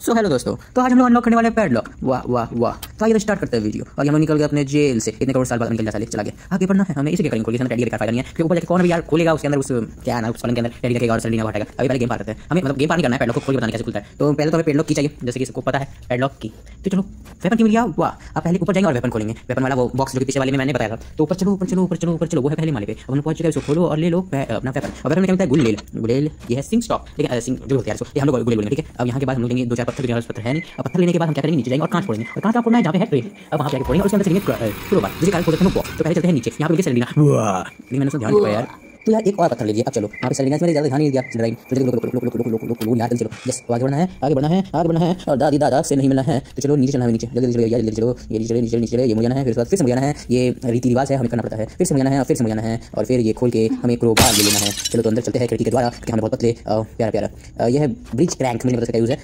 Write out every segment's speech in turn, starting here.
So hello दोस्तों तो आज हम लोग अनलॉक करने वाले हैं पैडलॉक वाह वाह वाह। तो आइए स्टार्ट करते हैं वीडियो और हम निकल गए अपने जेल से। इतने करोड़ साल बाद निकल जा साले, चला गया। आगे बढ़ना है, हमें इसी के करेंगे खोलिए का फ़ायदा नहीं है। क्योंकि ऊपर जाके कौन भी यार खोलेगा उसके अंदर, उस क्या ना, उस के अंदर। टैडी रखेगा और सलीना हटाएगा अभी पहले गेम पार करते हैं हमें मतलब गेम पार करना है पैडलॉक को खोल के बताने कैसे खुलता है। तो पहले तो हमें पैडलॉक की चाहिए, जैसे कि सबको पता है पैडलॉक की। तो चलो वेपन की मिल गया। वाह, आप पहले ऊपर जाएँगे और वेपन खोलेंगे। वेपन वाला वो बॉक्स जो कि पीछे वाले में मैंने बताया था। तो ऊपर चलो ऊपर चलो ऊपर चलो ऊपर चलो, वो है पहले माले पे। अब हम पहुँच चुके हैं उसको खोलो और ले लो अपना वेपन और वेपन में क्या मिलता है? गुलेल। गुलेल, ये है सिंग स्टॉक ठीक है सिंग जो होता है हम लोग गुलेल बोलेंगे ठीक है? अब यहाँ के बाद हम लेंगे दो चार पत्थर क्योंकि पत्थर है नहीं पत्थर लेने के बाद हम क्या करेंगे? नीचे जाएँगे और कांच फोड़ेंगे। और कांच फोड़ना है जहाँ पे है ट्रे अब वहाँ जाके फोड़ेंगे और उसके अंदर से लेंगे क्रोबार जिसके कारण सकते हैं तो पहले चलते हैं नीचे। यहाँ पे सेलिना मैंने ध्यान दिया यार। तो यार, एक और पत्थर ले लिया। अब चलो, यहाँ पे सेलिना मैंने ज़्यादा ध्यान नहीं दिया। तो चलो लोग लोग लोग लोग लोग लोग लोग यार चलो यस आगे बढ़ना है, आगे बढ़ना है, आगे बढ़ना है। और दादी, दादा से नहीं मिलना है। तो चलो, नीचे चलना है, नीचे। जल्दी चलो, यार, जल्दी चलो। ये नीचे नीचे नीचे, ये मुझे है। फिर फिर से मुझे है। ये रीति रिवाज है, हमें करना पड़ता है। फिर से मुझे है, फिर से मुझे है। और फिर ये खोल के हमें क्रोबार ले लेना है। चलो तो अंदर चलते हैं खिड़की के द्वारा हमें बहुत पतले प्यारा प्यारा। यह ब्रिज क्रैंक नहीं पता यूज़ है?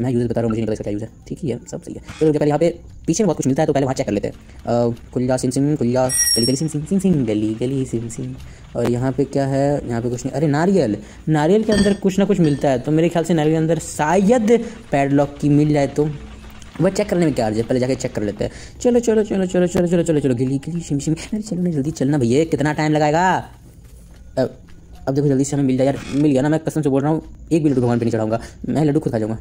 मैं यूज़ बता रहा हूँ मुझे नहीं पता इसका यूज़ है। ठीक है सब सही है। चलो पहले यहाँ पे पीछे बहुत कुछ मिलता है तो पहले वहाँ चेक कर लेते हैं। खुल्ला सिम सिम खुल्ला गली गली सिम सिम सिम सिम, गली गली सिम सिम। और यहाँ पे क्या है, यहाँ पे कुछ नहीं। अरे, नारियल! नारियल के अंदर कुछ ना कुछ मिलता है तो मेरे ख्याल से नारियल के अंदर शायद पैडलॉक की मिल जाए तो। वह चेक करने में क्या अर्ज़ है? पहले जाके चेक कर लेते हैं। चलो चलो चलो चलो चलो चलो चलो चलो गिली गिली सिम सिम। अरे, चलो ना जल्दी चलना भैया, कितना टाइम लगाएगा? अब देखो जल्दी से हमें मिल जाए यार मिल गया ना मैं कसम से बोल रहा हूँ एक भी लड्डू भगवान पे नहीं चढ़ाऊँगा मैं लड्डू खुद खा जाऊँगा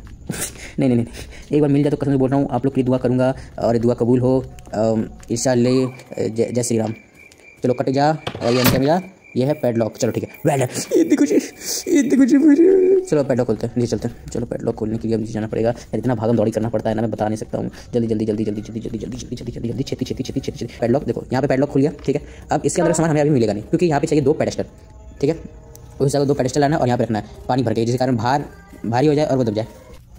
नहीं नहीं नहीं एक बार मिल जाए तो कसम से बोल रहा हूँ आप लोग की दुआ करूँगा और दुआ कबूल हो ईशा ले जय श्री राम चलो कट जा और ये मिला ये है पैडलॉक चलो ठीक है वेल इतनी कुछ इतनी कुछ चलो पैडलॉक खोलते हैं नीचे चलते हैं चलो पैडलॉक खोलने के लिए नीचे जाना पड़ेगा यार इतना भागम दौड़ी करना पड़ता है ना मैं बता नहीं सकता हूँ जल्दी जल्दी जल्दी जल्दी जल्दी जल्दी जल्दी जल्दी जल्दी जल्दी जल्दी छेती छेती छेती छेती छेती पैडलॉक देखो यहाँ पे पैडलॉक खुल गया ठीक है अब इसके अंदर सामान हमें अभी मिलेगा नहीं क्योंकि यहाँ पे चाहिए दो पेडेस्टल ठीक है? उस हिसाब दो पेडिस्टल लाना है और यहाँ पर रखना है। पानी भर के, जिसके कारण भार, भारी हो जाए और वो दब जाए।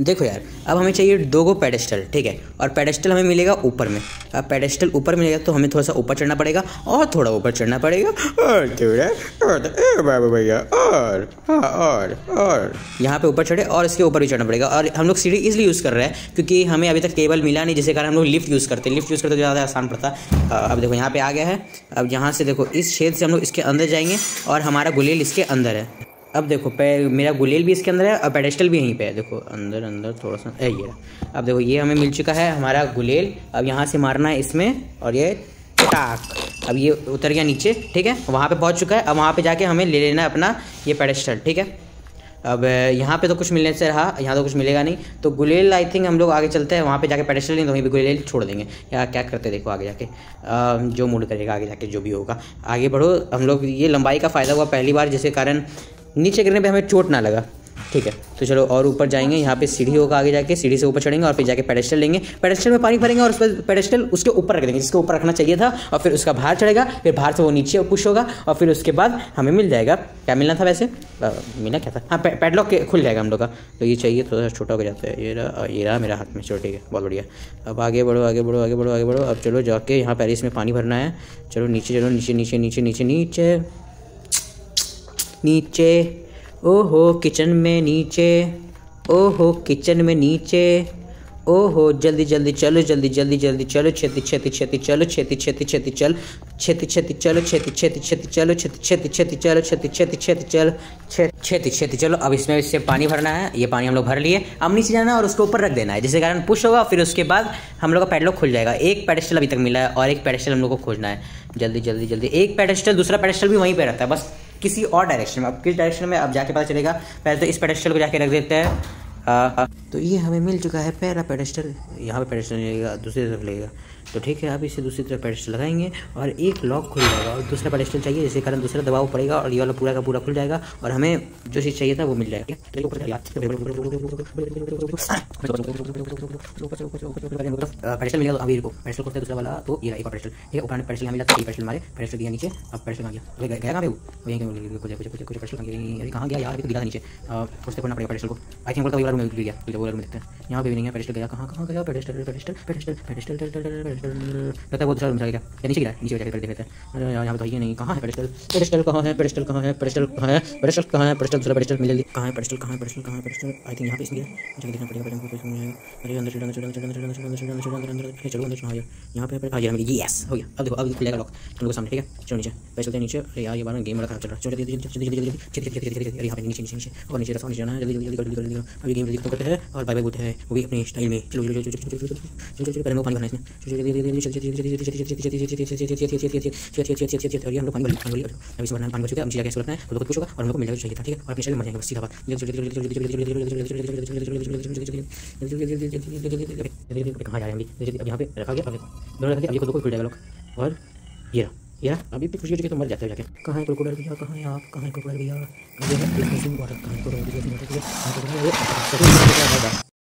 देखो यार, अब हमें चाहिए दो गो पेडेस्टल ठीक है? और पेडेस्टल हमें मिलेगा ऊपर में। पेडेस्टल ऊपर मिलेगा तो हमें थोड़ा सा ऊपर चढ़ना पड़ेगा और थोड़ा ऊपर चढ़ना पड़ेगा। और थोड़ा, और, ए भैया, और हाँ और और। यहाँ पे ऊपर चढ़े और इसके ऊपर भी चढ़ना पड़ेगा। और हम लोग सीढ़ी इसलिए यूज़ कर रहे हैं क्योंकि हमें अभी तक केबल मिला नहीं, जिसके कारण हम लोग लिफ्ट यूज़ करते हैं। लिफ्ट यूज़ करते तो ज़्यादा आसान पड़ता अब देखो यहाँ पे आ गया है। अब यहाँ से देखो, इस छेद से हम लोग इसके अंदर जाएँगे और हमारा गुलेल इसके अंदर है। अब देखो पे मेरा गुलेल भी इसके अंदर है और पेडेस्टल भी यहीं पे है। देखो, अंदर अंदर, थोड़ा सा, ए, ये अब देखो, ये हमें मिल चुका है हमारा गुलेल। अब यहाँ से मारना है इसमें और ये टाक। अब ये उतर गया नीचे, ठीक है? वहाँ पे पहुँच चुका है। अब वहाँ पे जाके हमें ले लेना है अपना ये पेडेस्टल ठीक है? अब, यहाँ पे तो कुछ मिलने से रहा, यहाँ तो कुछ मिलेगा नहीं। तो गुलेल आई थिंक हम लोग आगे चलते हैं। वहाँ पे जाके पेडेस्टल नहीं तो वहीं पे गुलेल छोड़ देंगे। या क्या करते देखो, आगे जाके। जो मूड करेगा, आगे जाके जो भी होगा। आगे बढ़ो। हम लोग, ये लंबाई का फ़ायदा हुआ पहली बार, जिसके कारण नीचे गिरने पे हमें चोट ना लगा। ठीक है तो चलो और ऊपर जाएँगे यहाँ पे सीढ़ी होगा आगे जाके सीढ़ी से ऊपर चढ़ेंगे और फिर जाके पेडेस्टल लेंगे। पेडेस्टल में पानी भरेंगे और उस पर पेडेस्टल उसके ऊपर रख देंगे जिसके ऊपर रखना चाहिए था और फिर उसका बाहर चढ़ेगा फिर बाहर से वो नीचे पुश होगा और फिर उसके बाद हमें मिल जाएगा। क्या मिलना था वैसे? अ, मिला क्या था? हाँ पैडलॉक के खुल जाएगा हम लोग का। तो ये चाहिए थोड़ा सा छोटा हो जाता है ये रहा ये रहा मेरा हाथ में। चलो ठीक है बहुत बढ़िया। अब आगे बढ़ो आगे बढ़ो आगे बढ़ो आगे बढ़ो। अब चलो जाके यहाँ पेरिस में पानी भरना है। चलो नीचे चलो नीचे नीचे नीचे नीचे नीचे। नीचे ओहो किचन में नीचे ओहो किचन में नीचे ओहो जल्दी जल्दी चलो जल्दी जल्दी जल्दी चलो छेती छेती छेती चलो छेती छेती छेती चल छेती छेती चलो छेती छेती छेती चलो छेती छेती छेती चलो छेती छेती छेती चलो छेती छेती चलो अब इसमें इससे पानी भरना है ये पानी हम लोग भर लिए अब नीचे जाना है और उसके ऊपर रख देना है जिसके कारण पुश होगा फिर उसके बाद हम लोग का पैडलॉक खुल जाएगा एक पेडेस्टल अभी तक मिला है और एक पेडेस्टल हम लोग को खोजना है जल्दी जल्दी जल्दी एक पेडेस्टल दूसरा पेडेस्टल भी वहीं पर रहता है बस किसी और डायरेक्शन में। अब किस डायरेक्शन में अब जाके पता चलेगा? पहले तो इस पेडेस्टल को जाके रख देते हैं। तो ये हमें मिल चुका है पहला पेडेस्टल यहाँ पे पेडेस्टल लगेगा दूसरी तरफ़ लगेगा तो ठीक है अब इसे दूसरी तरफ़ पेडेस्टल लगाएँगे और एक लॉक खुल जाएगा और दूसरा पेडेस्टल चाहिए जिसके कारण दूसरा दबाव पड़ेगा और ये वाला पूरा का पूरा खुल जाएगा और हमें जो चीज़ चाहिए था वो मिल जाएगा पेडेस्टल मिल गया तो अभी रुको पेडेस्टल हैं दूसरा वाला तो ये एक पेडेस्टल ठीक है ऊपर पेडेस्टल मिला था पेडेस्टल मारे पेडेस्टल दिया नीचे अब पेडेस्टल कहाँ गया गया कहाँ पे कुछ कुछ कुछ पेडेस्टल कहाँ गया यार अभी तो गिरा नीचे कुछ तो पड़ेगा पेडेस्टल को आई थिंक बोलता सारा रूम गिर गया ठीक है वो अलग में देखते हैं यहाँ पे भी नहीं है पेडिस्टल गया कहाँ कहाँ गया पेडिस्टल पेडिस्टल पेडिस्टल पेडिस्टल लगता है वो दूसरा रूम चला गया या नीचे गिरा नीचे जाकर देते हैं यहाँ पे भाई नहीं कहाँ है पेडिस्टल पेडिस्टल कहाँ है पेडिस्टल कहाँ है पेडिस्टल कहाँ है पेडिस्टल कहाँ है पेडिस्टल दूसरा पेडिस्टल मिल कहाँ है पेडिस्टल कहाँ है पेडिस्टल कहाँ है पेडिस्टल आई थिंक यहाँ पे इसलिए मुझे देखना पड़ेगा पड़ेगा कुछ नहीं अरे अंदर चलो अंदर चलो अंदर चलो अंदर चलो अंदर अंदर चलो अंदर हाँ यहाँ पे आ गया मेरी यस हो गया अब देखो अब खुलेगा लॉक तुम लोग सामने ठीक है चलो नीचे पैसे चलते नीचे अरे यार ये बार गेम बड़ा खराब चल रहा है चलो जल्दी जल्दी जल्दी जल्दी जल्दी जल्दी जल्दी यहाँ पे नीचे नीचे नीचे और नीचे रखा नीचे जाना है जल्दी जल्दी जल्दी जल्दी जल्दी अब ये करते हैं और बाय बाय बोलते हैं वो भी अपने स्टाइल में चलो चलो चलो चलो चलो चलो चलो चलो चलो पानी भरना इसमें चलो चलो हम लोग पानी भर पानी अभी से भरना पानी भर चुके हैं हम चीज़ गैस रखना है खुद को खुश होगा और हम लोग मिलना चाहिए था ठीक है और अपने शरीर में जाएँगे सीधा बात कहाँ जा रहे हैं अभी अब यहाँ पे रखा गया अब ये खुद को खुल जाएगा लोग और ये रहा ये रहा अभी भी खुशी खुशी तो मर जाते हो कहाँ है क्रोकोडाइल भैया कहाँ है आप कहाँ कहाँ है क्रोकोडाइल भैया